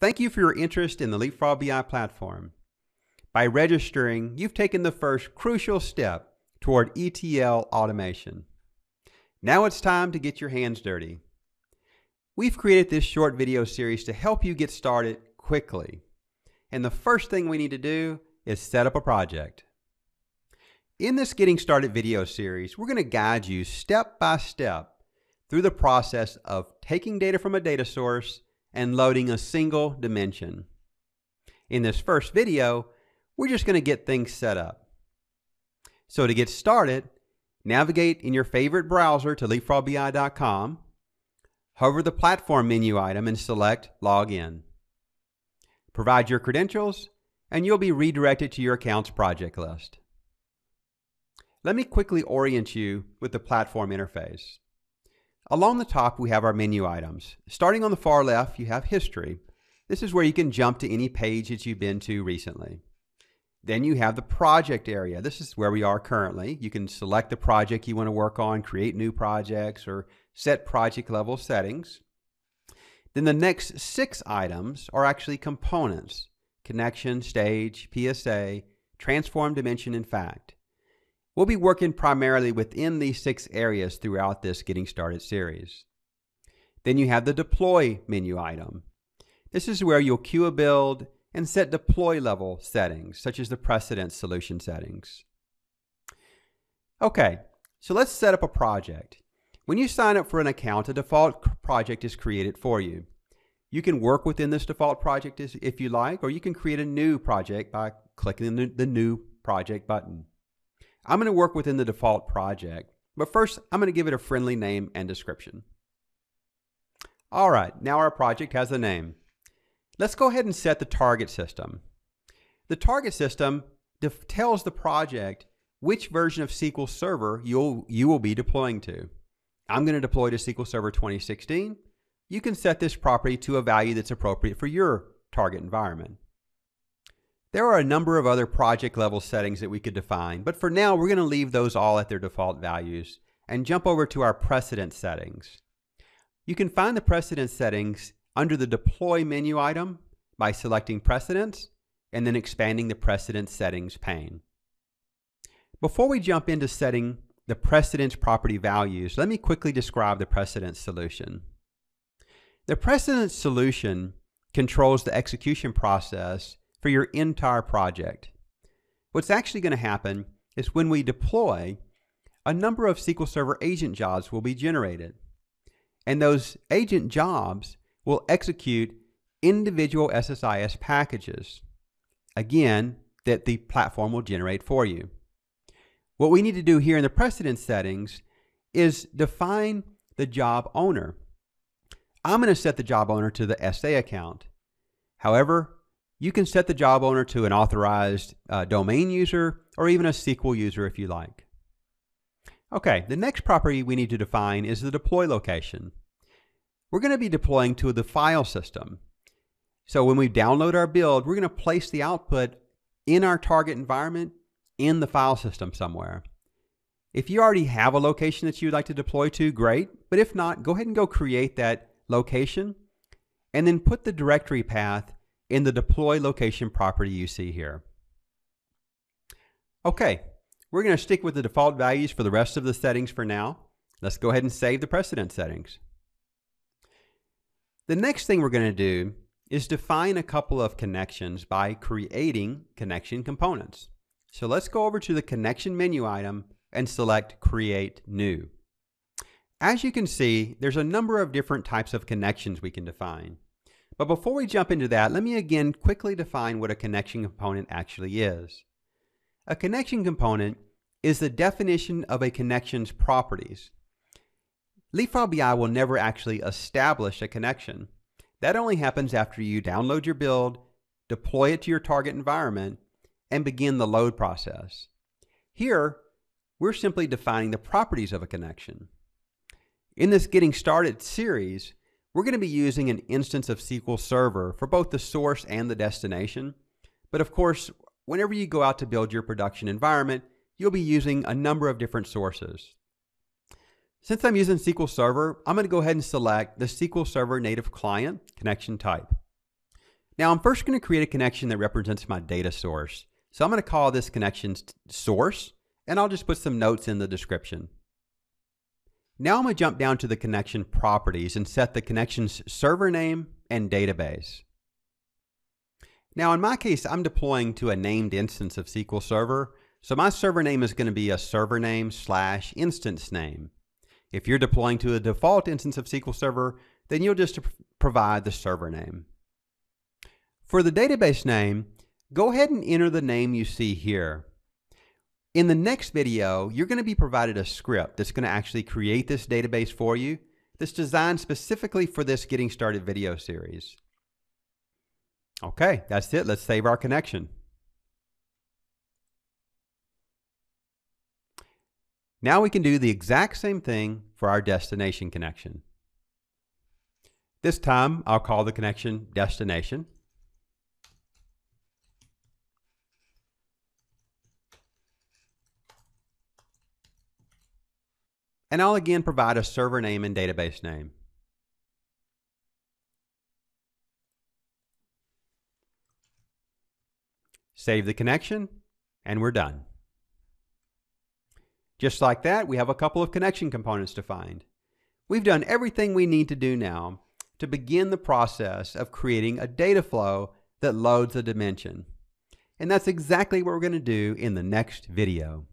Thank you for your interest in the LeapFrogBI platform. By registering, you've taken the first crucial step toward ETL automation. Now it's time to get your hands dirty. We've created this short video series to help you get started quickly. And the first thing we need to do is set up a project. In this Getting Started video series, we're going to guide you step by step through the process of taking data from a data source and loading a single dimension. In this first video, we're just going to get things set up. So to get started, navigate in your favorite browser to leapfrogbi.com, hover the platform menu item and select Login. Provide your credentials, and you'll be redirected to your account's project list. Let me quickly orient you with the platform interface. Along the top, we have our menu items. Starting on the far left, you have History. This is where you can jump to any page that you've been to recently. Then you have the project area. This is where we are currently. You can select the project you want to work on, create new projects, or set project level settings. Then the next six items are actually components connection, stage, PSA, transform, dimension, and fact. We'll be working primarily within these six areas throughout this Getting Started series. Then you have the Deploy menu item. This is where you'll queue a build and set deploy level settings, such as the precedence solution settings. Okay, so let's set up a project. When you sign up for an account, a default project is created for you. You can work within this default project if you like, or you can create a new project by clicking the New Project button. I'm going to work within the default project, but first I'm going to give it a friendly name and description. All right, now our project has a name. Let's go ahead and set the target system. The target system tells the project which version of SQL Server you'll, you will be deploying to. I'm going to deploy to SQL Server 2016. You can set this property to a value that's appropriate for your target environment. There are a number of other project level settings that we could define, but for now we're going to leave those all at their default values and jump over to our precedence settings. You can find the precedence settings under the Deploy menu item by selecting Precedence and then expanding the Precedence Settings pane. Before we jump into setting the precedence property values, let me quickly describe the precedence solution. The precedence solution controls the execution process for your entire project. What's actually going to happen is when we deploy, a number of SQL Server agent jobs will be generated. And those agent jobs will execute individual SSIS packages, again, that the platform will generate for you. What we need to do here in the precedence settings is define the job owner. I'm going to set the job owner to the SA account. However, you can set the job owner to an authorized uh, domain user or even a SQL user if you like. Okay, the next property we need to define is the deploy location. We're going to be deploying to the file system. So when we download our build, we're going to place the output in our target environment in the file system somewhere. If you already have a location that you'd like to deploy to, great. But if not, go ahead and go create that location and then put the directory path in the deploy location property you see here. Okay, we're going to stick with the default values for the rest of the settings for now. Let's go ahead and save the precedence settings. The next thing we're going to do is define a couple of connections by creating connection components. So let's go over to the connection menu item and select create new. As you can see, there's a number of different types of connections we can define. But before we jump into that, let me again quickly define what a connection component actually is. A connection component is the definition of a connection's properties. LeapFrogBI will never actually establish a connection. That only happens after you download your build, deploy it to your target environment, and begin the load process. Here, we're simply defining the properties of a connection. In this Getting Started series, we're going to be using an instance of SQL Server for both the source and the destination. But of course, whenever you go out to build your production environment, you'll be using a number of different sources. Since I'm using SQL Server, I'm going to go ahead and select the SQL Server native client connection type. Now I'm first going to create a connection that represents my data source. So I'm going to call this connection source, and I'll just put some notes in the description. Now I'm going to jump down to the connection properties and set the connection's server name and database. Now in my case, I'm deploying to a named instance of SQL Server, so my server name is going to be a server name slash instance name. If you're deploying to a default instance of SQL Server, then you'll just provide the server name. For the database name, go ahead and enter the name you see here. In the next video, you're going to be provided a script that's going to actually create this database for you that's designed specifically for this Getting Started video series. Okay, that's it. Let's save our connection. Now we can do the exact same thing for our destination connection. This time, I'll call the connection destination. And I'll again provide a server name and database name. Save the connection, and we're done. Just like that, we have a couple of connection components defined. We've done everything we need to do now to begin the process of creating a data flow that loads a dimension. And that's exactly what we're going to do in the next video.